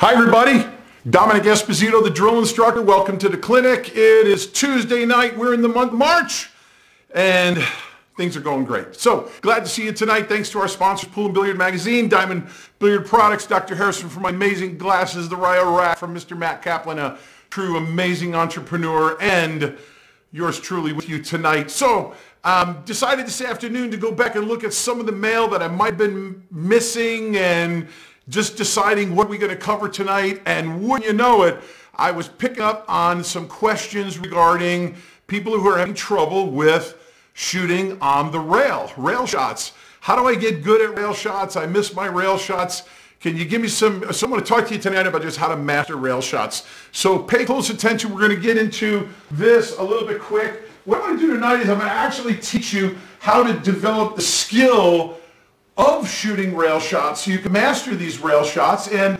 Hi everybody, Dominic Esposito, the drill instructor. Welcome to the clinic. It is Tuesday night. We're in the month March and things are going great. So glad to see you tonight. Thanks to our sponsors, Pool and Billiard Magazine, Diamond Billiard Products, Dr. Harrison for my amazing glasses, the Ryo Rack from Mr. Matt Kaplan, a true amazing entrepreneur, and yours truly with you tonight. So um, decided this afternoon to go back and look at some of the mail that I might have been missing and just deciding what we're going to cover tonight. And wouldn't you know it, I was picking up on some questions regarding people who are having trouble with shooting on the rail, rail shots. How do I get good at rail shots? I miss my rail shots. Can you give me some, someone to talk to you tonight about just how to master rail shots. So pay close attention. We're going to get into this a little bit quick. What I'm going to do tonight is I'm going to actually teach you how to develop the skill of shooting rail shots so you can master these rail shots and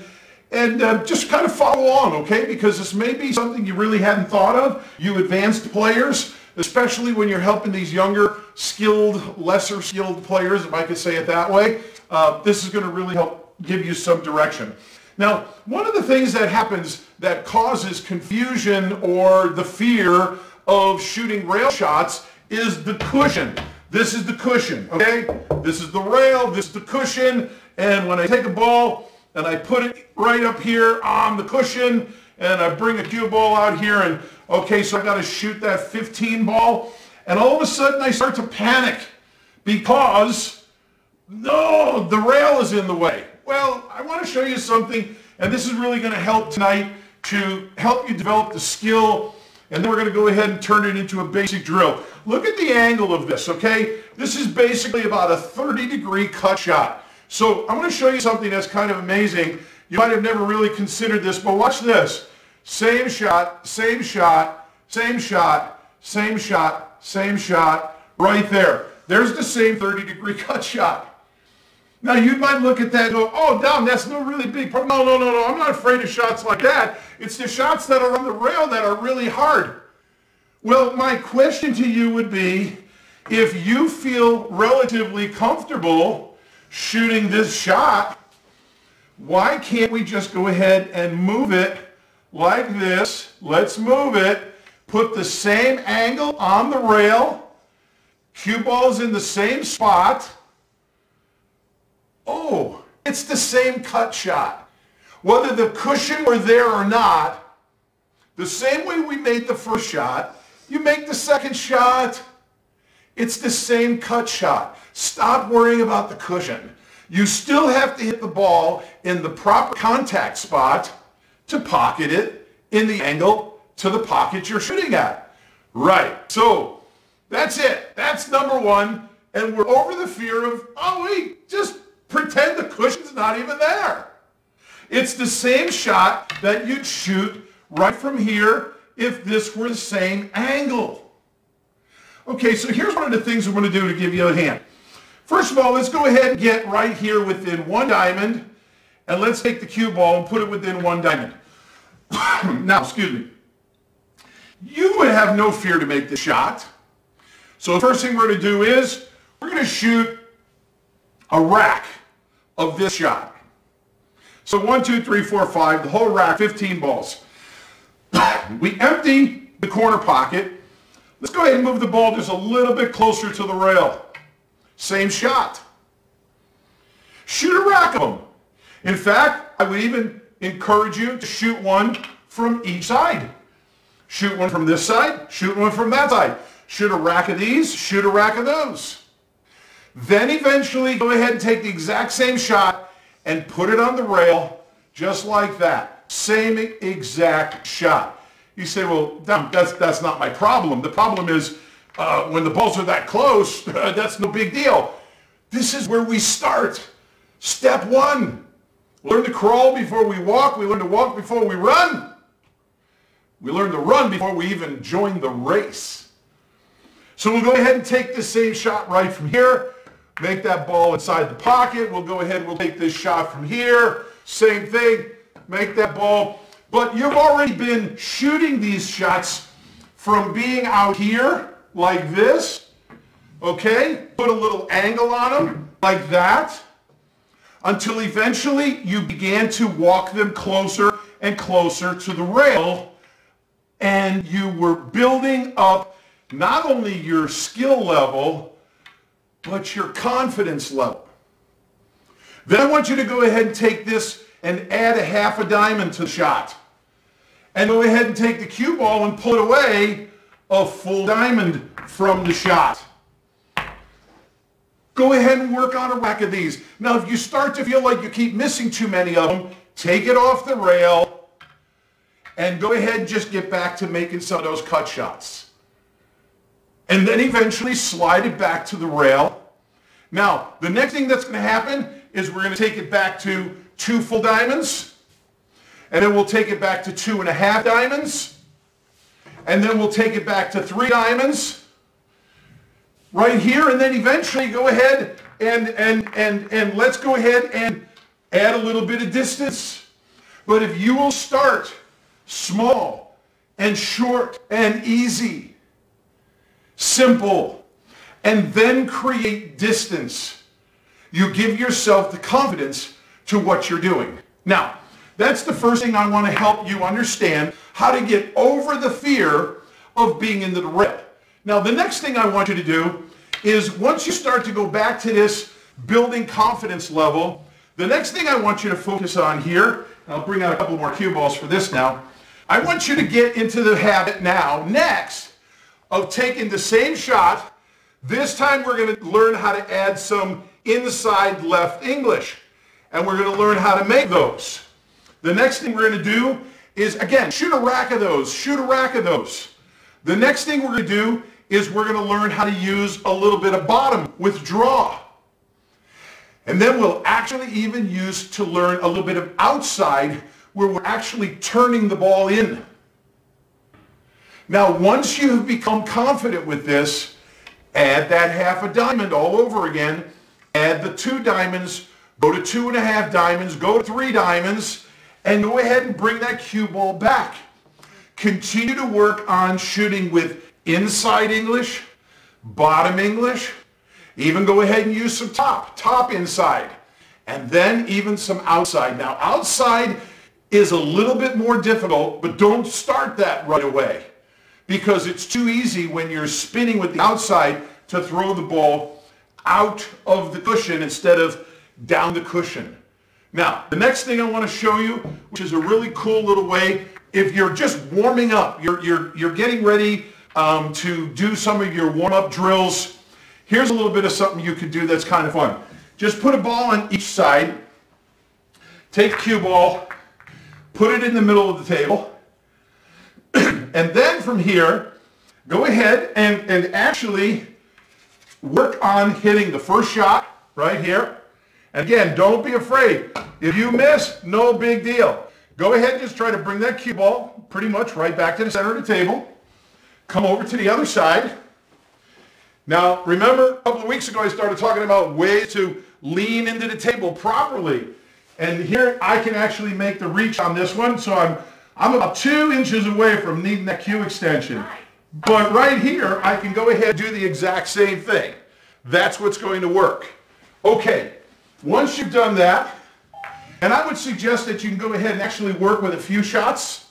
and uh, just kind of follow on, okay? Because this may be something you really hadn't thought of. You advanced players, especially when you're helping these younger, skilled, lesser skilled players, if I could say it that way, uh, this is going to really help give you some direction. Now, one of the things that happens that causes confusion or the fear of shooting rail shots is the cushion. This is the cushion, okay? This is the rail, this is the cushion, and when I take a ball and I put it right up here on the cushion, and I bring a cue ball out here, and okay, so I got to shoot that 15 ball, and all of a sudden I start to panic because, no, the rail is in the way. Well, I want to show you something, and this is really going to help tonight to help you develop the skill and then we're going to go ahead and turn it into a basic drill. Look at the angle of this, okay? This is basically about a 30 degree cut shot. So I'm going to show you something that's kind of amazing. You might have never really considered this, but watch this. Same shot, same shot, same shot, same shot, same shot, right there. There's the same 30 degree cut shot. Now you might look at that and go, oh, Dom, that's no really big problem. No, no, no, no, I'm not afraid of shots like that. It's the shots that are on the rail that are really hard. Well, my question to you would be, if you feel relatively comfortable shooting this shot, why can't we just go ahead and move it like this? Let's move it. Put the same angle on the rail. Cue ball's in the same spot Oh, it's the same cut shot. Whether the cushion were there or not, the same way we made the first shot, you make the second shot. It's the same cut shot. Stop worrying about the cushion. You still have to hit the ball in the proper contact spot to pocket it in the angle to the pocket you're shooting at. Right. So that's it. That's number one. And we're over the fear of, oh, wait, Pretend the cushion's not even there. It's the same shot that you'd shoot right from here if this were the same angle. Okay, so here's one of the things we're going to do to give you a hand. First of all, let's go ahead and get right here within one diamond, and let's take the cue ball and put it within one diamond. now, excuse me. You would have no fear to make the shot. So the first thing we're going to do is we're going to shoot a rack of this shot. So one, two, three, four, five, the whole rack, 15 balls. we empty the corner pocket. Let's go ahead and move the ball just a little bit closer to the rail. Same shot. Shoot a rack of them. In fact, I would even encourage you to shoot one from each side. Shoot one from this side, shoot one from that side. Shoot a rack of these, shoot a rack of those. Then eventually go ahead and take the exact same shot and put it on the rail just like that. Same exact shot. You say, well, that's, that's not my problem. The problem is uh, when the balls are that close, that's no big deal. This is where we start. Step one. Learn to crawl before we walk. We learn to walk before we run. We learn to run before we even join the race. So we'll go ahead and take the same shot right from here. Make that ball inside the pocket. We'll go ahead, we'll take this shot from here. Same thing, make that ball. But you've already been shooting these shots from being out here like this, okay? Put a little angle on them like that. until eventually you began to walk them closer and closer to the rail and you were building up not only your skill level, but your confidence level. Then I want you to go ahead and take this and add a half a diamond to the shot. And go ahead and take the cue ball and pull it away a full diamond from the shot. Go ahead and work on a rack of these. Now, if you start to feel like you keep missing too many of them, take it off the rail and go ahead and just get back to making some of those cut shots. And then eventually slide it back to the rail. Now, the next thing that's going to happen is we're going to take it back to two full diamonds. And then we'll take it back to two and a half diamonds. And then we'll take it back to three diamonds right here. And then eventually go ahead and, and, and, and let's go ahead and add a little bit of distance. But if you will start small and short and easy, simple, and then create distance, you give yourself the confidence to what you're doing. Now, that's the first thing I want to help you understand, how to get over the fear of being in the rail. Now, the next thing I want you to do is once you start to go back to this building confidence level, the next thing I want you to focus on here, I'll bring out a couple more cue balls for this now, I want you to get into the habit now, next, of taking the same shot. This time we're going to learn how to add some inside left English. And we're going to learn how to make those. The next thing we're going to do is, again, shoot a rack of those. Shoot a rack of those. The next thing we're going to do is we're going to learn how to use a little bit of bottom withdraw. And then we'll actually even use to learn a little bit of outside where we're actually turning the ball in. Now, once you have become confident with this, add that half a diamond all over again. Add the two diamonds, go to two and a half diamonds, go to three diamonds, and go ahead and bring that cue ball back. Continue to work on shooting with inside English, bottom English, even go ahead and use some top, top inside, and then even some outside. Now outside is a little bit more difficult, but don't start that right away because it's too easy when you're spinning with the outside to throw the ball out of the cushion instead of down the cushion. Now, the next thing I want to show you, which is a really cool little way, if you're just warming up, you're, you're, you're getting ready um, to do some of your warm-up drills, here's a little bit of something you could do that's kind of fun. Just put a ball on each side, take cue ball, put it in the middle of the table, and then from here, go ahead and, and actually work on hitting the first shot right here. And again, don't be afraid. If you miss, no big deal. Go ahead and just try to bring that cue ball pretty much right back to the center of the table. Come over to the other side. Now, remember, a couple of weeks ago I started talking about ways to lean into the table properly. And here I can actually make the reach on this one. So I'm, I'm about two inches away from needing that cue extension. But right here, I can go ahead and do the exact same thing. That's what's going to work. Okay, once you've done that, and I would suggest that you can go ahead and actually work with a few shots,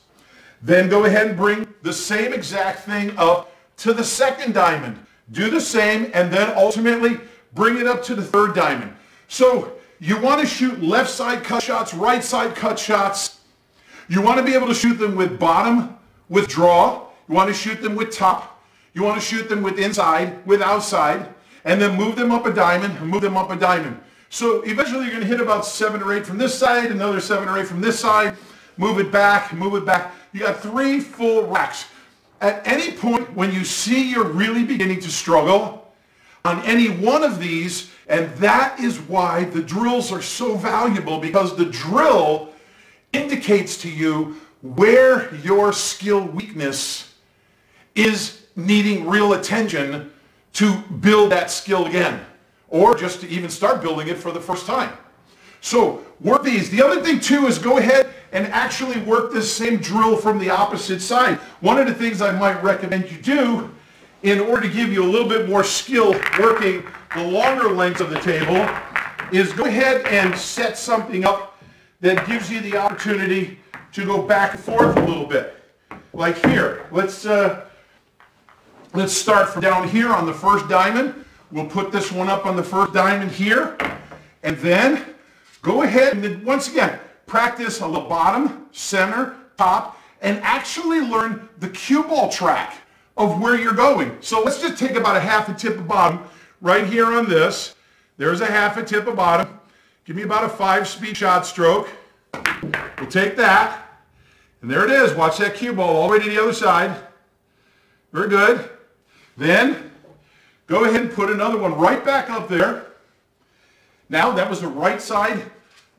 then go ahead and bring the same exact thing up to the second diamond. Do the same, and then ultimately bring it up to the third diamond. So you want to shoot left side cut shots, right side cut shots. You want to be able to shoot them with bottom, with draw. You want to shoot them with top. You want to shoot them with inside, with outside, and then move them up a diamond, move them up a diamond. So eventually you're going to hit about seven or eight from this side, another seven or eight from this side, move it back, move it back. You got three full racks. At any point when you see you're really beginning to struggle on any one of these, and that is why the drills are so valuable because the drill indicates to you where your skill weakness is needing real attention to build that skill again or just to even start building it for the first time. So work these. The other thing too is go ahead and actually work this same drill from the opposite side. One of the things I might recommend you do in order to give you a little bit more skill working the longer lengths of the table is go ahead and set something up that gives you the opportunity to go back and forth a little bit. Like here, let's, uh, let's start from down here on the first diamond. We'll put this one up on the first diamond here. And then go ahead and then once again, practice on the bottom, center, top, and actually learn the cue ball track of where you're going. So let's just take about a half a tip of bottom right here on this. There's a half a tip of bottom. Give me about a five speed shot stroke. We'll take that. And there it is. Watch that cue ball all the way to the other side. Very good. Then go ahead and put another one right back up there. Now that was the right side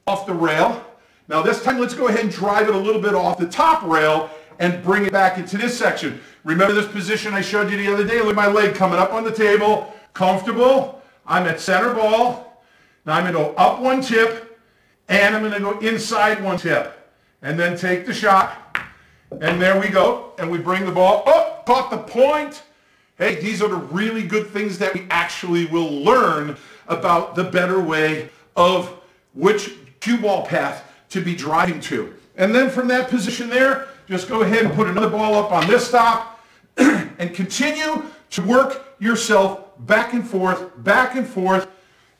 off the rail. Now this time let's go ahead and drive it a little bit off the top rail and bring it back into this section. Remember this position I showed you the other day? Look at my leg coming up on the table, comfortable. I'm at center ball. Now I'm going to go up one tip, and I'm going to go inside one tip. And then take the shot. And there we go. And we bring the ball up, caught the point. Hey, these are the really good things that we actually will learn about the better way of which cue ball path to be driving to. And then from that position there, just go ahead and put another ball up on this stop and continue to work yourself back and forth, back and forth.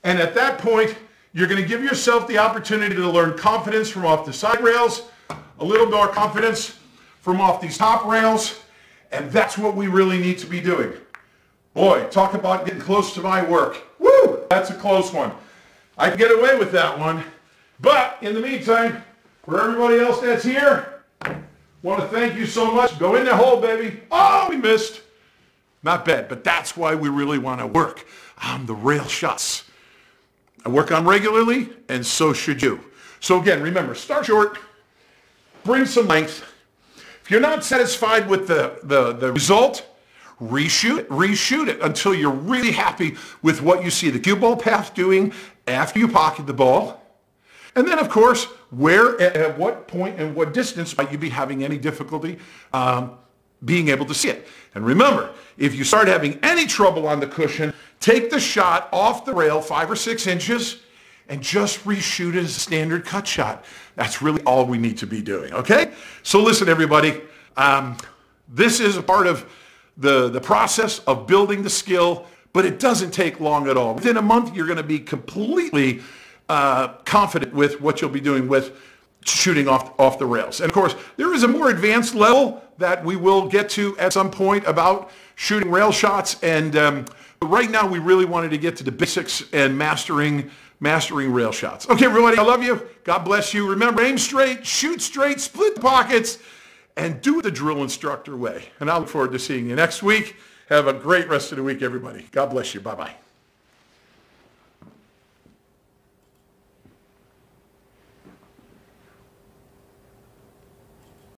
And at that point, you're going to give yourself the opportunity to learn confidence from off the side rails, a little more confidence from off these top rails, and that's what we really need to be doing. Boy, talk about getting close to my work. Woo! That's a close one. I can get away with that one. But in the meantime, for everybody else that's here, Want to thank you so much. Go in the hole, baby. Oh, we missed. Not bad, but that's why we really want to work on the rail shots. I work on regularly, and so should you. So again, remember, start short, bring some length. If you're not satisfied with the, the, the result, reshoot it, reshoot it until you're really happy with what you see the cue ball path doing after you pocket the ball. And then, of course, where, at what point and what distance might you be having any difficulty um, being able to see it? And remember, if you start having any trouble on the cushion, take the shot off the rail five or six inches and just reshoot it as a standard cut shot. That's really all we need to be doing, okay? So listen, everybody, um, this is a part of the, the process of building the skill, but it doesn't take long at all. Within a month, you're going to be completely uh, confident with what you'll be doing with shooting off, off the rails. And of course, there is a more advanced level that we will get to at some point about shooting rail shots. And um, right now, we really wanted to get to the basics and mastering mastering rail shots. Okay, everybody, I love you. God bless you. Remember, aim straight, shoot straight, split pockets, and do the drill instructor way. And I look forward to seeing you next week. Have a great rest of the week, everybody. God bless you. Bye-bye.